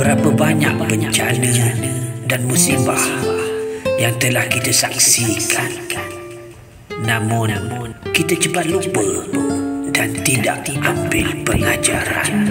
berapa banyak bencana dan musibah yang telah kita saksikan. Namun, kita cepat lupa dan tidak ambil pengajaran.